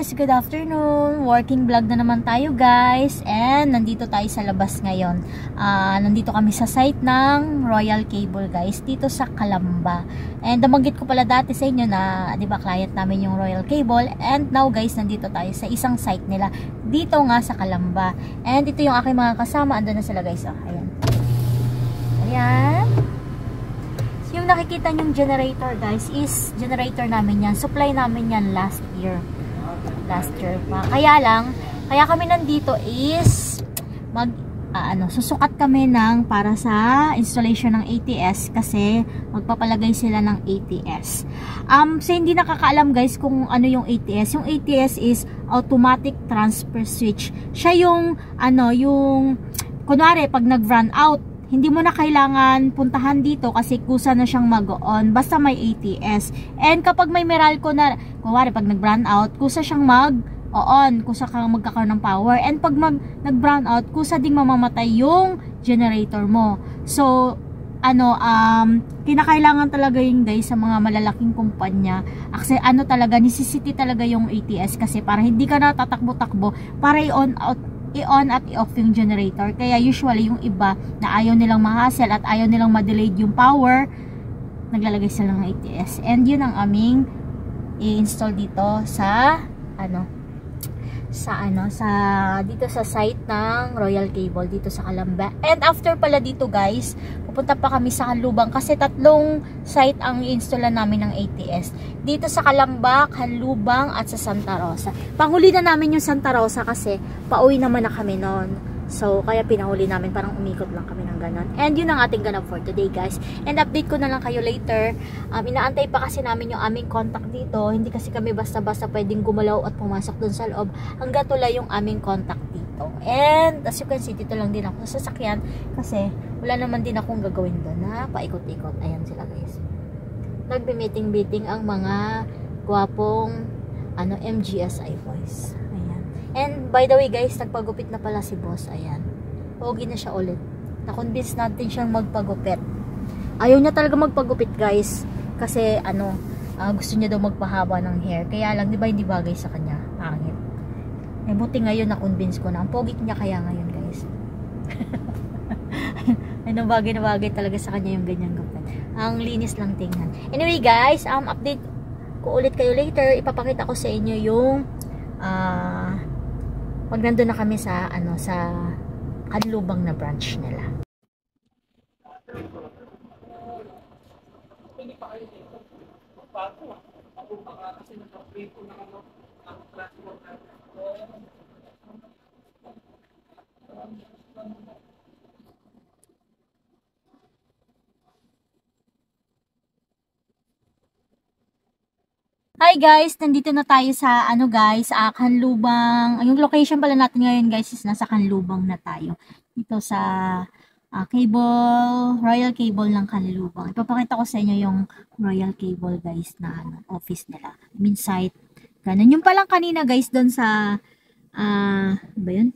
guys! Good afternoon! Working vlog na naman tayo guys and nandito tayo sa labas ngayon. Uh, nandito kami sa site ng Royal Cable guys dito sa Kalamba. And nabanggit ko pala dati sa inyo na di ba client namin yung Royal Cable and now guys nandito tayo sa isang site nila dito nga sa Kalamba. And ito yung aking mga kasama. Ando na sila guys. Oh, ayan. Ayan yung nakikita nyong generator guys is generator namin yan. Supply namin yan last year. Last year pa. Kaya lang, kaya kami nandito is mag uh, ano, susukat kami ng para sa installation ng ATS kasi magpapalagay sila ng ATS. Um, sa hindi nakakaalam guys kung ano yung ATS. Yung ATS is automatic transfer switch. Siya yung ano, yung kunwari pag nag-run out hindi mo na kailangan puntahan dito kasi kusa na siyang mag-on basta may ATS. And kapag may Meralco na, kuwari pag nag-brown out, kusa siyang mag-on, kusa kang magkakaroon ng power. And pag mag, nag-brown out, kusa ding mamamatay yung generator mo. So, ano, um, kinakailangan talaga yung guys sa mga malalaking kumpanya. Kasi ano talaga, necessity talaga yung ATS kasi para hindi ka na tatakbo-takbo, para i-on out i-on at i-off yung generator. Kaya usually yung iba na ayaw nilang ma-hassle at ayaw nilang ma-delayed yung power, naglalagay sila ng ATS. And yun ang aming i-install dito sa ano sa ano sa dito sa site ng Royal Cable dito sa Calamba. And after pala dito guys, pupunta pa kami sa Kanlubang kasi tatlong site ang i-installan namin ng ATS. Dito sa Calamba, Kanlubang at sa Santa Rosa. Panghuli na namin yung Santa Rosa kasi pauwi naman na kami noon. So, kaya pinahuli namin, parang umikot lang kami ng ganon. And yun ang ating ganap for today, guys. And update ko na lang kayo later. Um, inaantay pa kasi namin yung aming contact dito. Hindi kasi kami basta-basta pwedeng gumalaw at pumasok dun sa loob. Hanggat wala yung aming contact dito. And, as you can see, dito lang din ako sa sasakyan. Kasi, wala naman din akong gagawin doon na paikot-ikot. Ayan sila, guys. Nagbe-meeting-meeting ang mga gwapong ano, MGSI boys. And by the way guys, nagpagupit na pala si boss. Ayan. Pogi na siya ulit. Na-convince natin siyang magpagupit. Ayaw niya talaga magpagupit guys. Kasi ano, uh, gusto niya daw magpahaba ng hair. Kaya lang, di ba hindi bagay sa kanya? Pangit. Eh, buti ngayon na-convince ko na. Ang pogi niya kaya ngayon guys. Na bagay na bagay talaga sa kanya yung ganyan gupit. Ang linis lang tingnan. Anyway guys, um, update ko ulit kayo later. Ipapakita ko sa inyo yung ah, uh, pag nandun na kami sa ano sa kanlubang na branch nila. Bago. Ako pa kasi nag-upgrade ko ng ano, ang. Hi guys, nandito na tayo sa ano guys, uh, Kanlubang. Yung location pala natin ngayon guys is nasa Kanlubang na tayo. Dito sa uh, cable, Royal Cable ng Kanlubang. Ipapakita ko sa inyo yung Royal Cable guys na ano, office nila. I mean site. Ganun. Yung palang kanina guys doon sa uh, ba yun?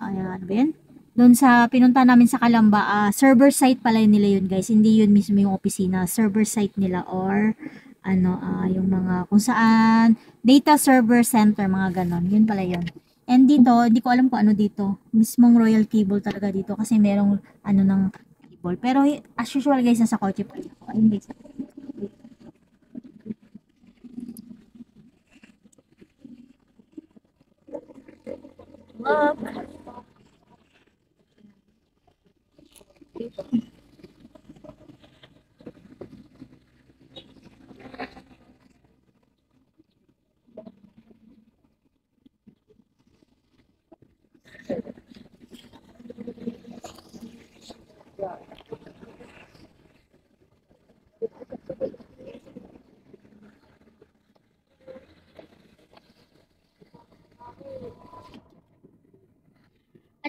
Ayan, ano ba yun? Doon sa pinunta namin sa Kalamba, uh, server site pala yun nila yun guys. Hindi yun mismo yung opisina. Server site nila or ano, uh, yung mga kung saan data server center, mga ganon. Yun pala yun. And dito, hindi ko alam kung ano dito. Mismong Royal Cable talaga dito kasi merong ano ng cable. Pero as usual guys, nasa kotse pa rin ako. Ayun. Look.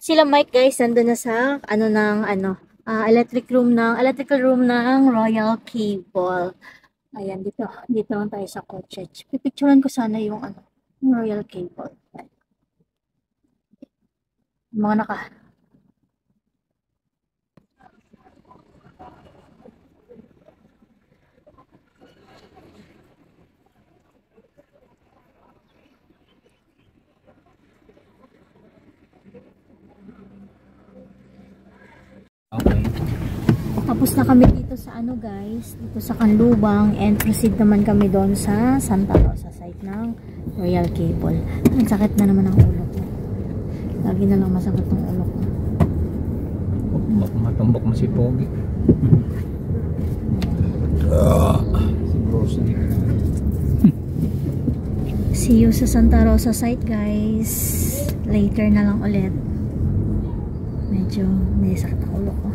Sila Mike guys, nandun na sa ano ng ano, uh, electric room ng electrical room ng Royal Cable. Ayan dito, dito lang tayo sa kotse. Pipicturean ko sana yung ano, Royal Cable. Mga naka tapos na kami dito sa ano guys, dito sa Kanlubang and proceed naman kami doon sa Santa Rosa site ng Royal Cable. Ang sakit na naman ang ulo ko. Lagi na lang masakit ang ulo ko. Bak matumbok mo si Pogi. si Bruce Lee. See you sa Santa Rosa site guys. Later na lang ulit. Medyo may sakit ang ulo ko.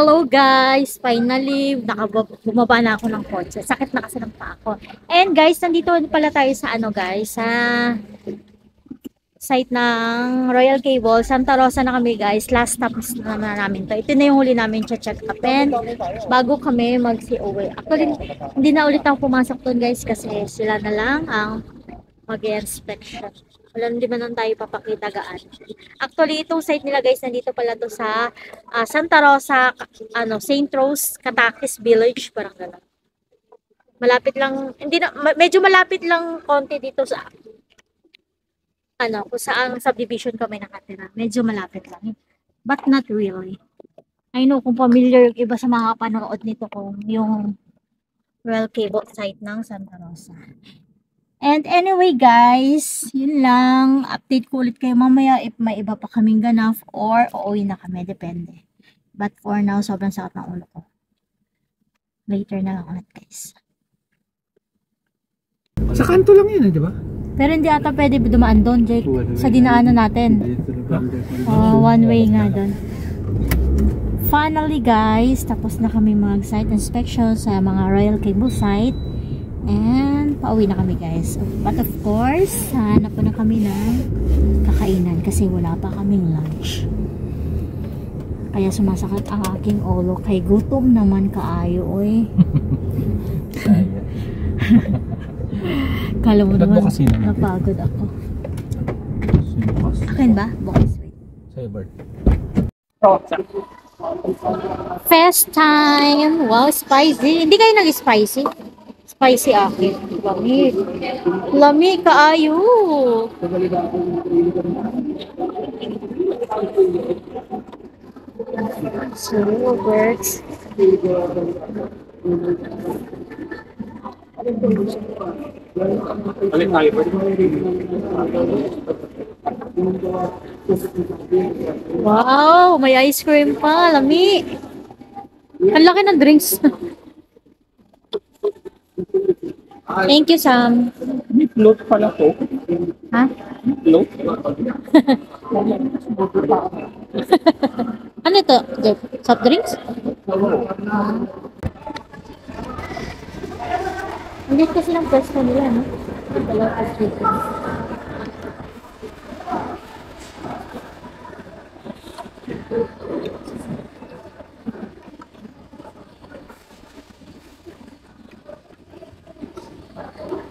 Hello guys! Finally, nakabumaba na ako ng kotse. Sakit na kasi ng paa ko. And guys, nandito pala tayo sa ano guys, sa site ng Royal Cable. Santa Rosa na kami guys. Last stop na, na namin to. Ito na yung huli namin check upin bago kami mag-COA. Actually, hindi na ulit ako pumasok doon guys kasi sila na lang ang mag-inspection. Wala hindi man tayo papakita gaan. Actually, itong site nila guys, nandito pala to sa ah, Santa Rosa, ano, St. Rose, Catakis Village, parang gano'n. Malapit lang, hindi na, medyo malapit lang konti dito sa, ano, kung saan subdivision kami nakatira. Medyo malapit lang. But not really. I know kung familiar yung iba sa mga panood nito kung yung Royal Cable site ng Santa Rosa. And anyway guys, yun lang. Update ko ulit kayo mamaya if may iba pa kaming ganap or uuwi na kami. Depende. But for now, sobrang sakit ng ulo ko. Later na lang ulit guys. Sa kanto lang yun, eh, di ba? Pero hindi ata pwede dumaan doon, Jake. Sa dinaanan natin. Oh, one way nga doon. Finally guys, tapos na kami mag-site inspection sa mga Royal Cable site. And pauwi na kami guys. But of course, hanap na kami ng kakainan kasi wala pa kaming lunch. Kaya sumasakit ang aking ulo. Kay gutom naman kaayo, oy. Kala mo naman, napagod ako. Sino bukas? Akin ba? Bukas. Sa'yo, Bert. Time! Wow, spicy. Hindi kayo nag-spicy? Spicy akin. Lamig. Lamig kaayo. So, works. Balik tayo. Wow, may ice cream pa. Lami. Ang laki ng drinks. Thank you, Sam. May float pala to. Ha? Float? Ano? Jeff? Soft drinks? Liit kasi ng pwesto nila, no? Dalawa at